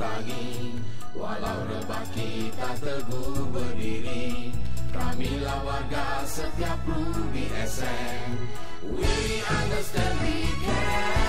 pagi Walau rebah kita teguh berdiri Kamilah warga setiap Ruby SM We understand we care.